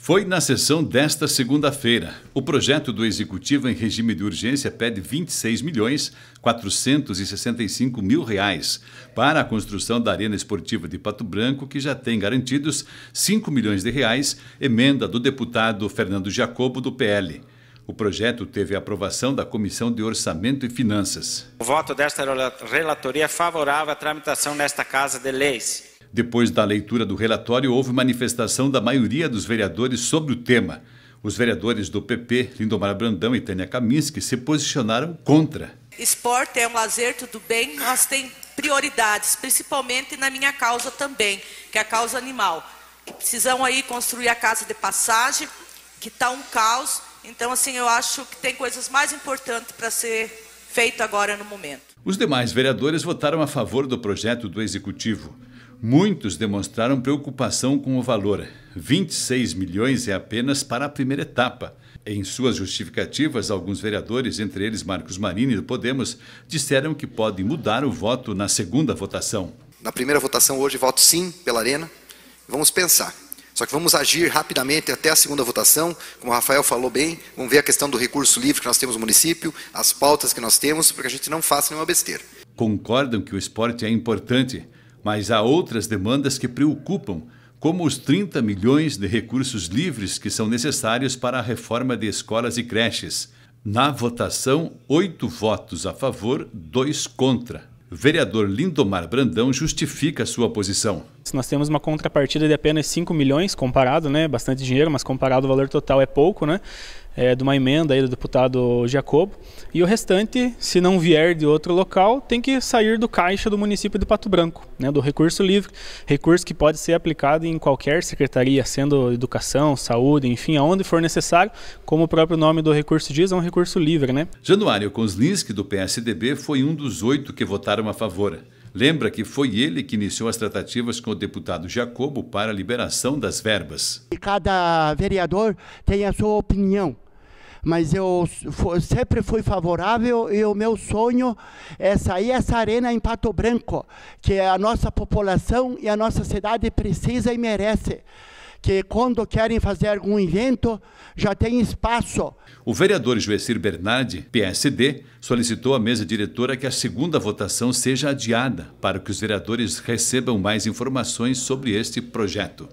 Foi na sessão desta segunda-feira. O projeto do Executivo em regime de urgência pede 26 milhões 465 mil reais para a construção da Arena Esportiva de Pato Branco, que já tem garantidos 5 milhões de reais, emenda do deputado Fernando Jacobo, do PL. O projeto teve a aprovação da Comissão de Orçamento e Finanças. O voto desta relatoria é favorável à tramitação nesta Casa de Leis. Depois da leitura do relatório, houve manifestação da maioria dos vereadores sobre o tema. Os vereadores do PP, Lindomar Brandão e Tânia Kaminski, se posicionaram contra. Esporte é um lazer, tudo bem, mas tem prioridades, principalmente na minha causa também, que é a causa animal. Precisam aí construir a casa de passagem, que está um caos. Então, assim, eu acho que tem coisas mais importantes para ser feito agora no momento. Os demais vereadores votaram a favor do projeto do Executivo. Muitos demonstraram preocupação com o valor. 26 milhões é apenas para a primeira etapa. Em suas justificativas, alguns vereadores, entre eles Marcos Marini do Podemos, disseram que pode mudar o voto na segunda votação. Na primeira votação hoje, voto sim pela Arena. Vamos pensar. Só que vamos agir rapidamente até a segunda votação, como o Rafael falou bem, vamos ver a questão do recurso livre que nós temos no município, as pautas que nós temos, para que a gente não faça nenhuma besteira. Concordam que o esporte é importante, mas há outras demandas que preocupam, como os 30 milhões de recursos livres que são necessários para a reforma de escolas e creches. Na votação, oito votos a favor, dois contra. Vereador Lindomar Brandão justifica sua posição. Nós temos uma contrapartida de apenas 5 milhões, comparado, né? Bastante dinheiro, mas comparado ao valor total é pouco, né? É, de uma emenda aí do deputado Jacobo. E o restante, se não vier de outro local, tem que sair do caixa do município de Pato Branco, né? Do recurso livre. Recurso que pode ser aplicado em qualquer secretaria, sendo educação, saúde, enfim, aonde for necessário. Como o próprio nome do recurso diz, é um recurso livre, né? Januário Kozlinski, do PSDB, foi um dos oito que votaram a favor. Lembra que foi ele que iniciou as tratativas com o deputado Jacobo para a liberação das verbas. Cada vereador tem a sua opinião, mas eu sempre fui favorável e o meu sonho é sair essa arena em Pato Branco, que a nossa população e a nossa cidade precisa e merece que quando querem fazer algum evento, já tem espaço. O vereador Joecir Bernardi, PSD, solicitou à mesa diretora que a segunda votação seja adiada para que os vereadores recebam mais informações sobre este projeto.